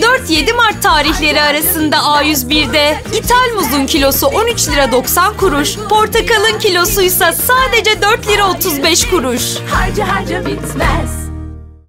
4-7 Mart tarihleri arasında A101'de. İthal muzun kilosu 13 lira 90 kuruş. Portakalın kilosuysa sadece 4 lira 35 kuruş. Harca harca bitmez